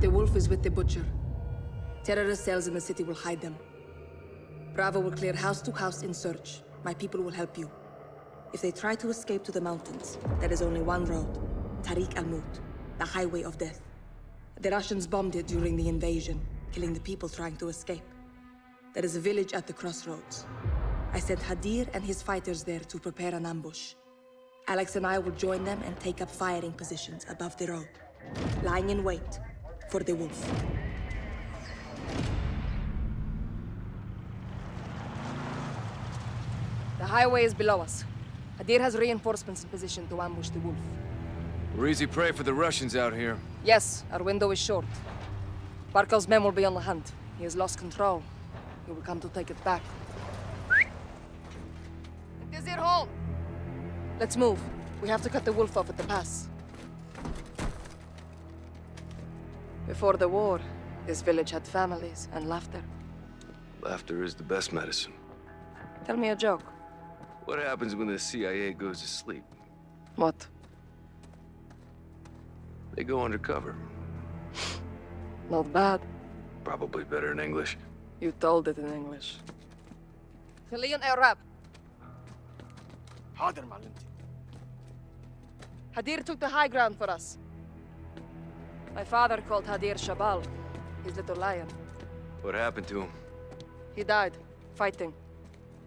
The wolf is with the butcher. Terrorist cells in the city will hide them. Bravo will clear house to house in search. My people will help you. If they try to escape to the mountains, there is only one road. Tariq al-Mut, the highway of death. The Russians bombed it during the invasion, killing the people trying to escape. There is a village at the crossroads. I sent Hadir and his fighters there to prepare an ambush. Alex and I will join them and take up firing positions above the road, lying in wait for the wolf. The highway is below us. Hadir has reinforcements in position to ambush the wolf. We're easy prey for the Russians out here. Yes, our window is short. Barkov's men will be on the hunt. He has lost control. He will come to take it back. It is your home! Let's move. We have to cut the wolf off at the pass. Before the war, this village had families and laughter. Laughter is the best medicine. Tell me a joke. What happens when the CIA goes to sleep? What? They go undercover. Not bad. Probably better in English. You told it in English. خليهم Arab. حاضر معلمتي Hadir took the high ground for us. My father called Hadir Shabal, his little lion. What happened to him? He died, fighting.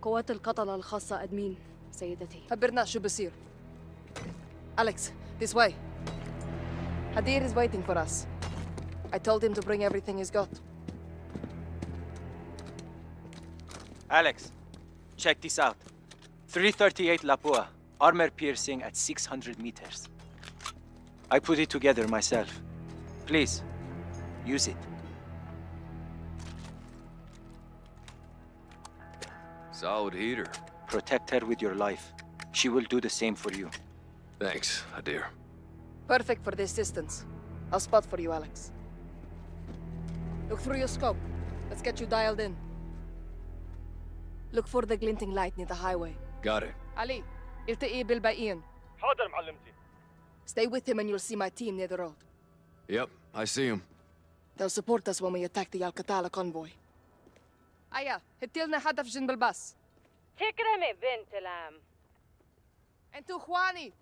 قوات القتلة الخاصة أدمين سيدتي خبرنا شو بصير. Alex, this way. Hadir is waiting for us. I told him to bring everything he's got. Alex, check this out. 338 Lapua, armor piercing at 600 meters. I put it together myself. Please, use it. Solid heater. Protect her with your life. She will do the same for you. Thanks, Hadir. Perfect for this distance. I'll spot for you, Alex. Look through your scope. Let's get you dialed in. Look for the glinting light near the highway. Got it. Ali, التقي بالباقيين. حاضر معلمتي. Stay with him and you'll see my team near the road. Yep, I see him. They'll support us when we attack the Al-Qatala convoy. أيا هتلنا هدف it الباص me, Ventilam. And to اخواني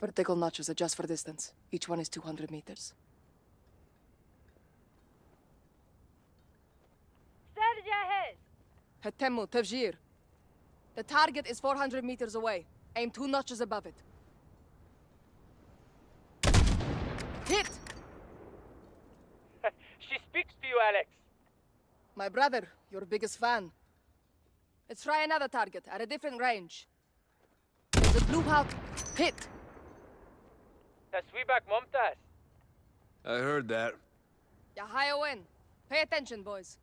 Vertical notches adjust for distance. Each one is 200 meters. سر جاهز هتموا The target is 400 meters away. Aim two notches above it. Hit! she speaks to you, Alex. My brother, your biggest fan. Let's try another target at a different range. The blue hawk. Hit! That's we back, Momtas. I heard that. Yahayowen, pay attention, boys.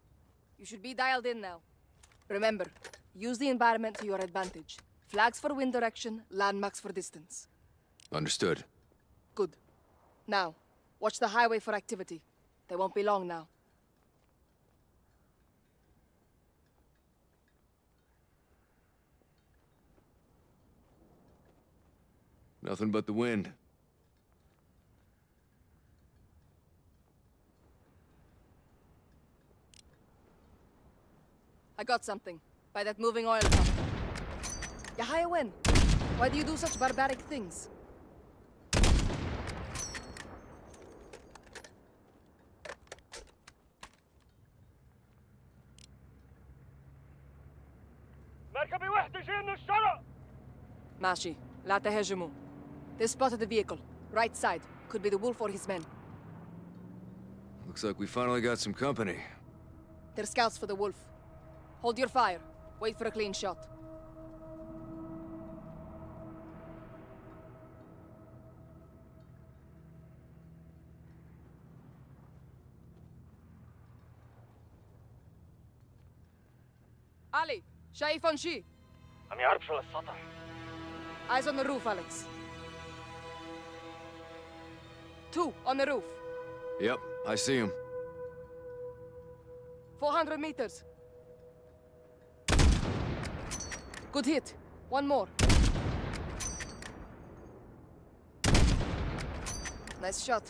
You should be dialed in now. Remember, use the environment to your advantage. Flags for wind direction, landmarks for distance. Understood. Good. Now, watch the highway for activity. They won't be long now. Nothing but the wind. I got something. By that moving oil pump. Yahayo Why do you do such barbaric things? مركبي وحدة جاية من الشرق. Mashi, لا تهاجموا. They spotted the vehicle. Right side. Could be the wolf or his men. Looks like we finally got some company. They're scouts for the wolf. Hold your fire. Wait for a clean shot. Ali, شايف on شي. عم يعرف شو السطح. Eyes on the roof, Alex. Two on the roof. Yep, I see him. 400 meters. Good hit. One more. Nice shot.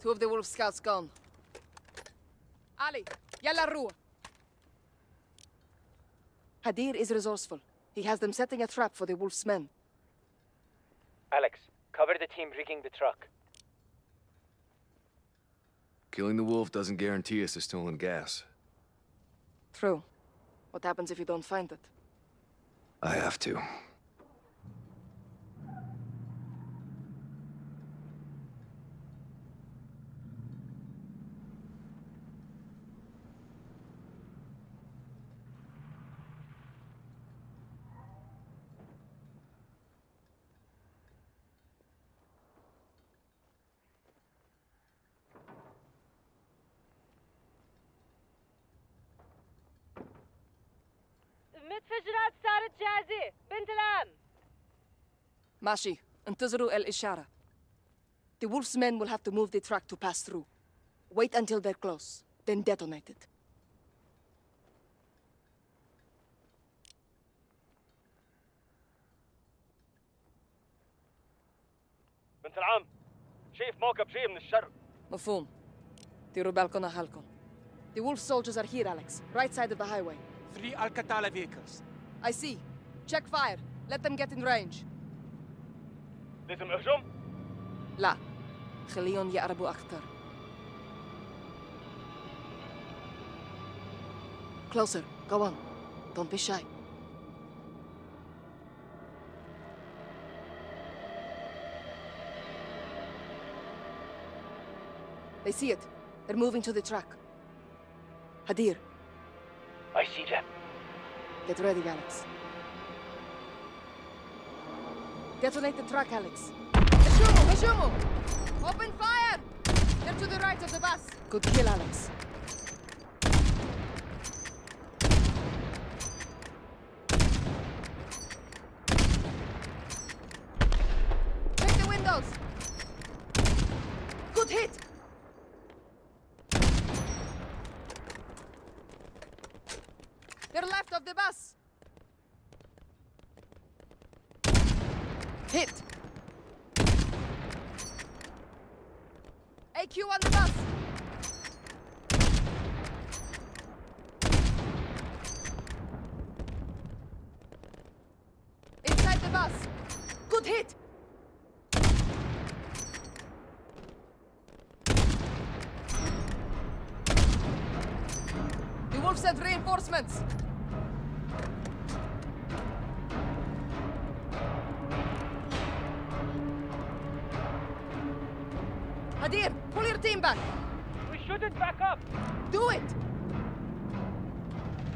Two of the wolf scouts gone. Ali, yalla rua. Hadir is resourceful. He has them setting a trap for the wolf's men. Alex, cover the team rigging the truck. Killing the wolf doesn't guarantee us the stolen gas. True. What happens if you don't find it? I have to. المتفجرات صارت جاهزة بنت العم ماشي انتظروا الإشارة. The wolf's men will have to move the truck to pass through. Wait until they're close, then detonate it. بنت العم شايف موكب جاي من الشرق مفهوم. ديروا بالكم على حالكم. The wolf soldiers are here, Alex. Right side of the highway. three Al-Qatala vehicles. I see. Check fire. Let them get in range. لازم نهجم؟ لا. خليهم يقربوا أكثر. Closer. Go on. Don't be shy. They see it. They're moving to the track. Hadir, I see them get ready, Alex. Detonate the truck, Alex. Hashumu! Hashumu! Open fire! They're to the right of the bus. Good kill, Alex. Check the windows. Good hit. They're left of the bus. Hit. AQ on the bus. Inside the bus. Good hit. The wolf sent reinforcements. Hadir, pull your team back. We shouldn't back up Do it.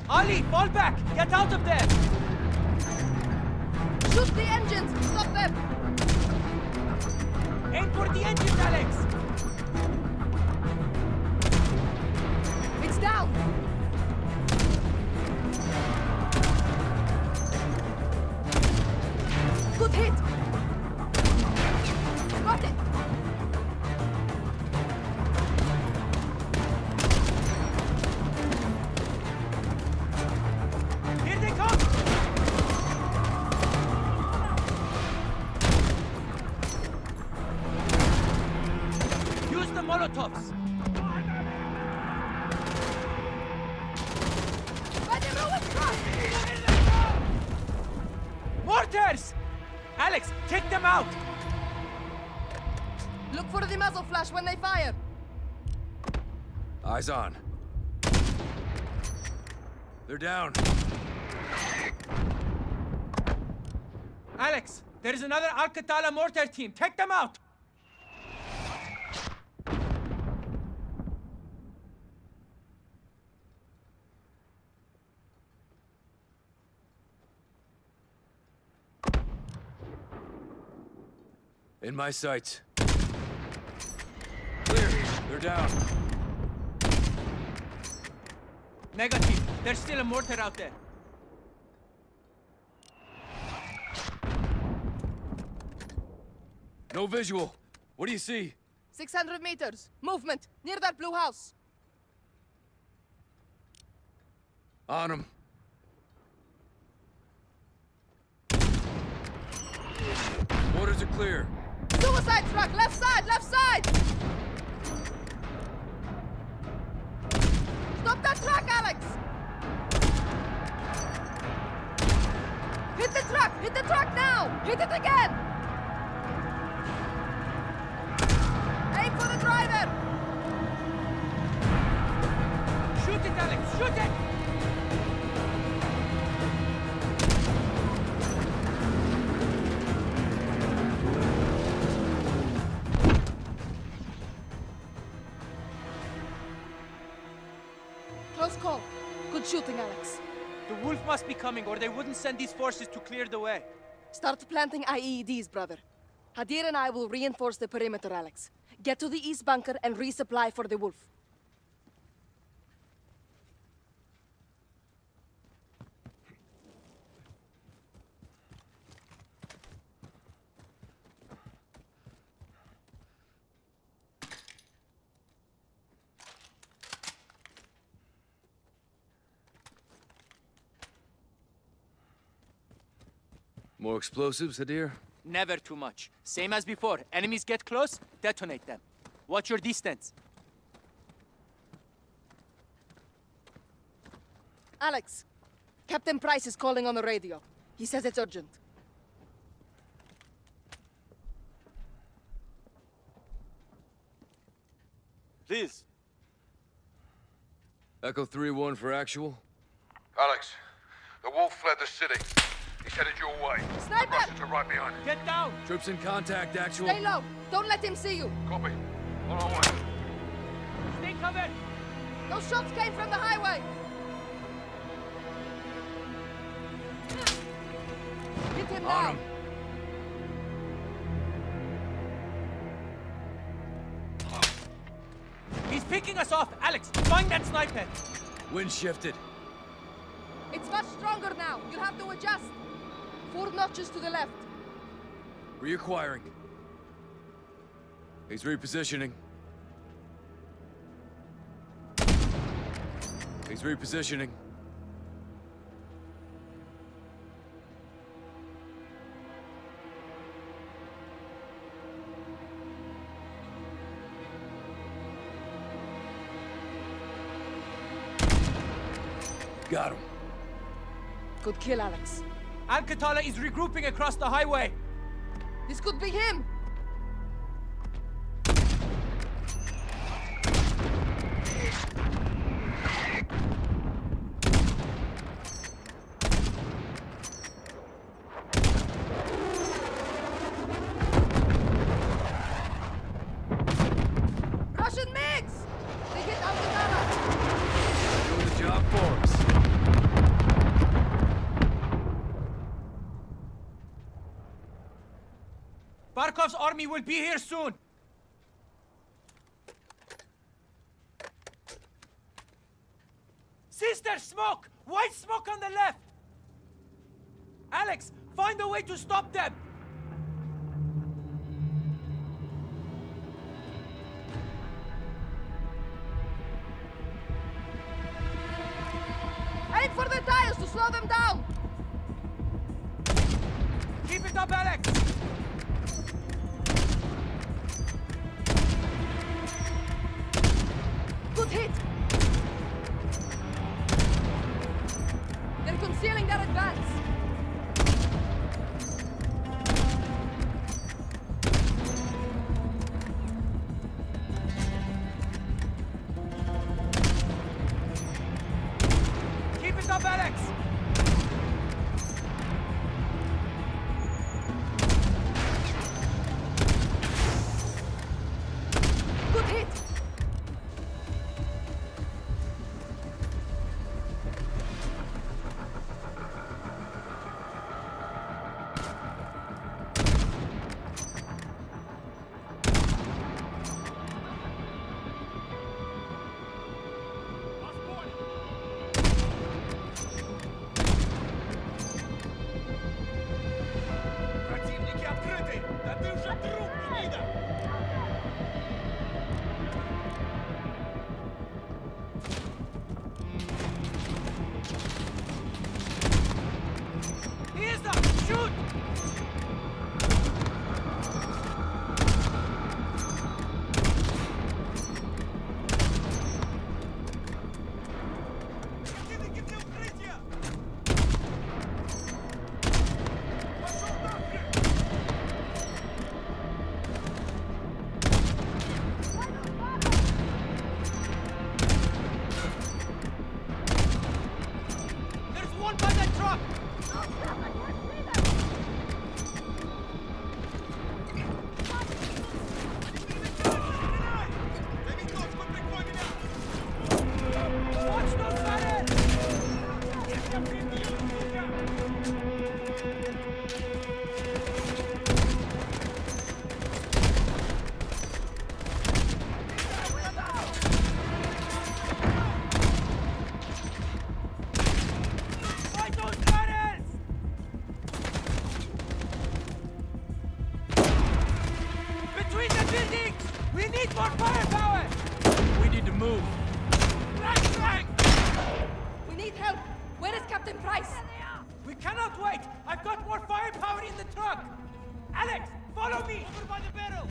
Ali, fall back! Get out of there! Shoot the engines. Stop them. Aim for the engines, Alex! It's down. Eyes on. They're down. Alex, there is another Al-Qatala mortar team. Take them out! In my sights. Clear. They're down. Negative. There's still a mortar out there. No visual. What do you see? 600 meters. Movement. Near that blue house. On him. Mortars are clear. Suicide truck. Left side. Left side. Stop that truck, Alex! Hit the truck! Hit the truck now! Hit it again! Aim for the driver! Shoot it, Alex! Shoot it! Alex. The wolf must be coming, or they wouldn't send these forces to clear the way. Start planting IEDs, brother. Hadir and I will reinforce the perimeter, Alex. Get to the east bunker and resupply for the wolf. More explosives, Hadir? Never too much. Same as before. Enemies get close, detonate them. Watch your distance. Alex, Captain Price is calling on the radio. He says it's urgent. Please. Echo 3-1 for actual? Alex, the wolf fled the city. He's headed your way. Sniper! The Russians are right behind him. Get down! Troops in contact, actual. Stay low. Don't let him see you. Copy. On our way. Stay covered! Those shots came from the highway. Hit him On now. him. He's picking us off! Alex, find that sniper! Wind shifted. It's much stronger now. You'll have to adjust. Four notches to the left. Reacquiring. He's repositioning. He's repositioning. Got him. Good kill, Alex. Al-Qatala is regrouping across the highway! This could be him. Russian MiGs! They hit Al-Qatala. Doing the job for us. Barkov's army will be here soon! Sister, smoke! White smoke on the left! Alex, find a way to stop them! Shoot! We need to. We need help. Where is Captain Price? We cannot wait! I've got more firepower in the truck! Alex, follow me! Over by the barrel!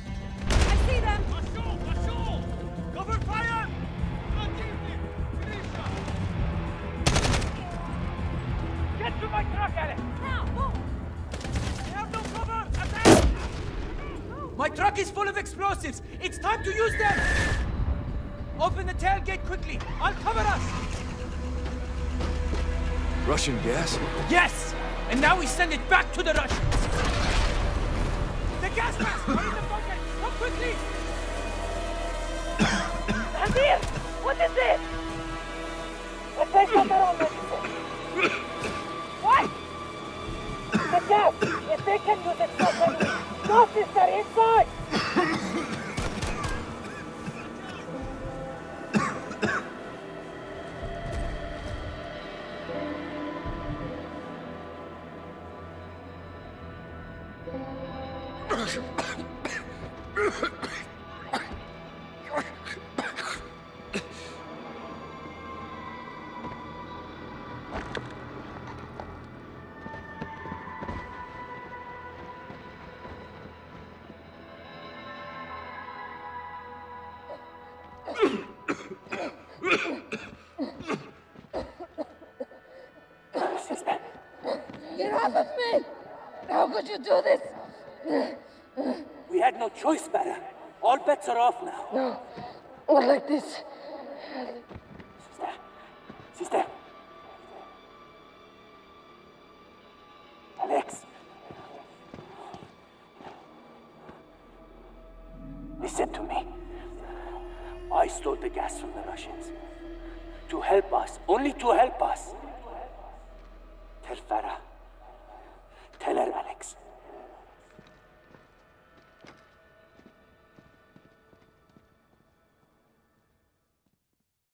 I see them. Cover fire! Get to my truck, Alex! Now, move. They have no cover! Attack! My truck is full of explosives! It's time to use them! Open the tailgate quickly! I'll cover us! Russian gas? Yes! And now we send it back to the Russians! The gas mask! Are in the bunker! Come quickly! Hadir! What is it? If they shut that on What? The gas! If they can use it properly! No, sister, inside! Barra. All bets are off now. No, not like this. Sister. Sister. Alex. Listen to me. I stole the gas from the Russians. To help us. Only to help us. Tell Farah